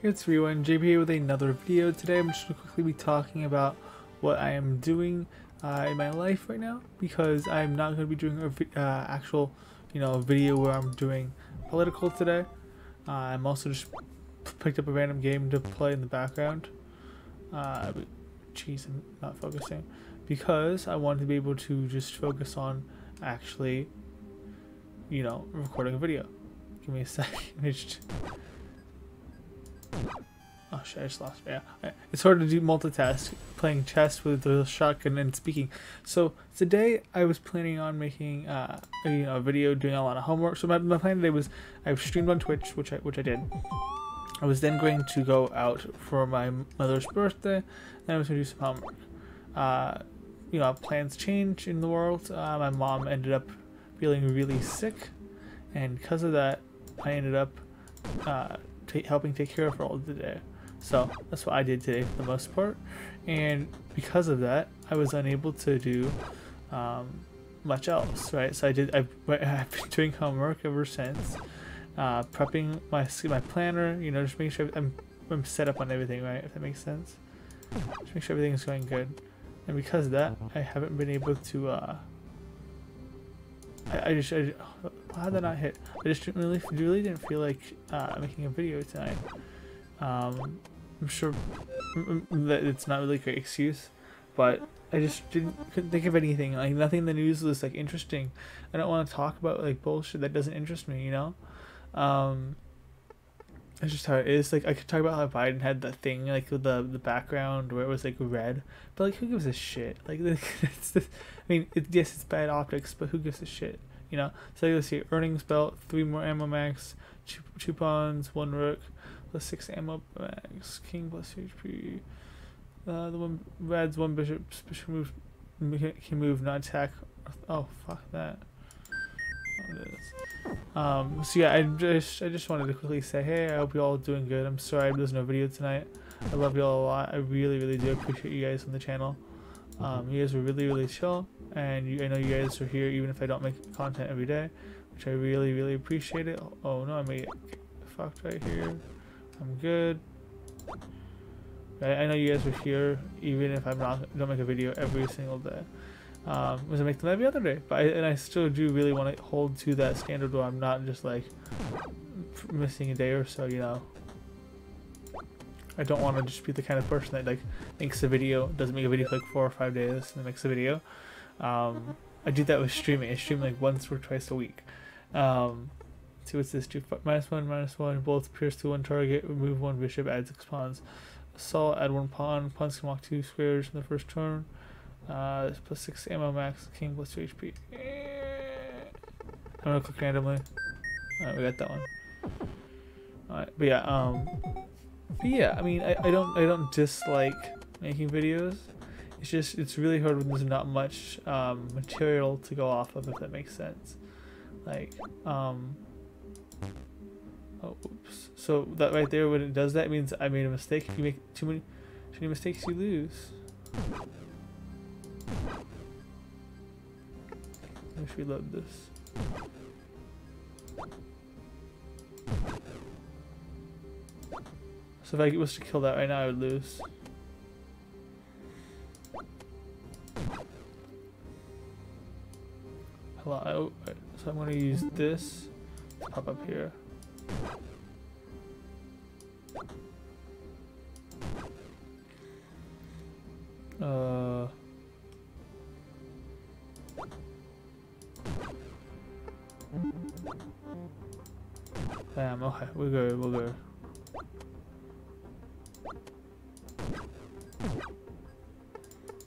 It's everyone, JB with another video. Today I'm just going to quickly be talking about what I am doing uh, in my life right now because I'm not going to be doing an uh, actual, you know, video where I'm doing political today. Uh, I'm also just picked up a random game to play in the background. Uh, jeez, I'm not focusing because I wanted to be able to just focus on actually, you know, recording a video. Give me a second. Oh shit, I just lost. Yeah, it's hard to do multitask playing chess with the shotgun and speaking. So today I was planning on making uh, a, you know a video doing a lot of homework. So my, my plan today was I streamed on Twitch, which I which I did. I was then going to go out for my mother's birthday, and I was going to do some homework. Uh, you know, plans change in the world. Uh, my mom ended up feeling really sick, and because of that, I ended up uh, helping take care of her all the day. So that's what I did today for the most part. And because of that, I was unable to do um, much else, right? So I did. I've, I've been doing homework ever since, uh, prepping my my planner. You know, just making sure I'm I'm set up on everything, right? If that makes sense. Just make sure everything is going good. And because of that, I haven't been able to. Uh, I, I just I, how did that not hit? I just really really didn't feel like uh, making a video tonight. Um, I'm sure that it's not really a great excuse, but I just didn't couldn't think of anything. Like nothing in the news was like interesting. I don't want to talk about like bullshit that doesn't interest me. You know, um, that's just how it is. Like I could talk about how Biden had that thing like with the the background where it was like red, but like who gives a shit? Like it's I mean, it, yes, it's bad optics, but who gives a shit? You know. So let's see, earnings belt, three more ammo max, two, pawns, one rook plus six ammo max, king plus HP. Uh, the one red's one bishop special move can move not attack. Oh fuck that. Um, so yeah, I just I just wanted to quickly say, hey, I hope you all doing good. I'm sorry there's no video tonight. I love you all a lot. I really really do appreciate you guys on the channel. Um, you guys are really really chill, and you, I know you guys are here even if I don't make content every day, which I really really appreciate it. Oh no, I may get fucked right here. I'm good. I, I know you guys are here, even if I'm not don't make a video every single day. Um, was I make them every other day, but I, and I still do really want to hold to that standard where I'm not just like missing a day or so. You know, I don't want to just be the kind of person that like makes a video, doesn't make a video for like four or five days, and makes a video. Um, I do that with streaming. I stream like once or twice a week. Um, See what's this? Do minus one, minus one. Both pierce to one target. Remove one bishop. Add six pawns. Assault. Add one pawn. Pawns can walk two squares in the first turn. Uh, plus six ammo max. King plus two HP. I'm gonna click randomly. Alright, we got that one. Alright, but yeah, um, but yeah, I mean, I, I don't, I don't dislike making videos. It's just, it's really hard when there's not much um, material to go off of, if that makes sense. Like, um, Oh, oops. So that right there, when it does that, means I made a mistake. If you make too many, too many mistakes, you lose. Let's reload this. So if I was to kill that right now, I would lose. Hello. So I'm going to use this to pop up here. Uh. Bam, okay, we're good, we're good.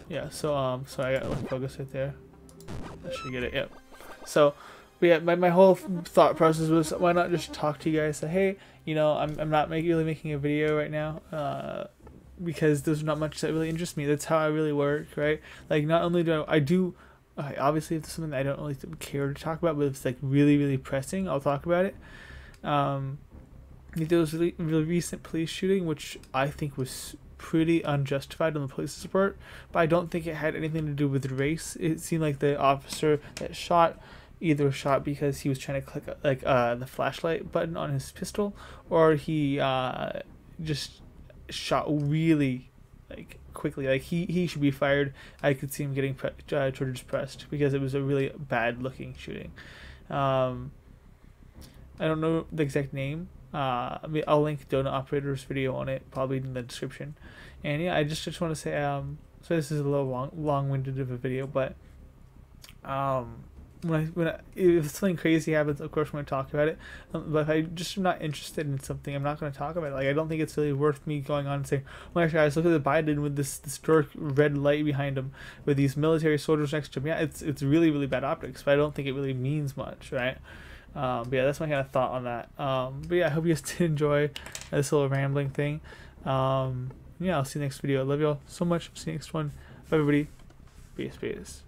Yeah, so, um, so I got like focus right there. I should get it, yep. So, yeah, my, my whole thought process was why not just talk to you guys, say, hey, you know, I'm, I'm not make, really making a video right now, uh, because there's not much that really interests me. That's how I really work, right? Like, not only do I, I do, uh, obviously, if there's something I don't really care to talk about, but if it's like really, really pressing, I'll talk about it. Um, there was really, really recent police shooting, which I think was pretty unjustified on the police's part, but I don't think it had anything to do with race. It seemed like the officer that shot either shot because he was trying to click like uh, the flashlight button on his pistol, or he uh, just shot really like quickly. Like he he should be fired. I could see him getting pre- uh, charges pressed because it was a really bad looking shooting. Um, I don't know the exact name. Uh, I'll link Donut Operator's video on it probably in the description. And yeah, I just just want to say um, so this is a little long long winded of a video, but um, when I, when I, if something crazy happens, of course I'm going to talk about it. Um, but if I just am not interested in something, I'm not going to talk about it. Like I don't think it's really worth me going on and saying, "Oh my gosh, guys, look at the Biden with this this dark red light behind him, with these military soldiers next to him." Yeah, it's it's really really bad optics, but I don't think it really means much, right? Um, but yeah, that's my kind of thought on that. Um, but yeah, I hope you guys did enjoy this little rambling thing. Um, yeah, I'll see you next video. I love y'all so much. See you next one. Bye, everybody. Peace, peace.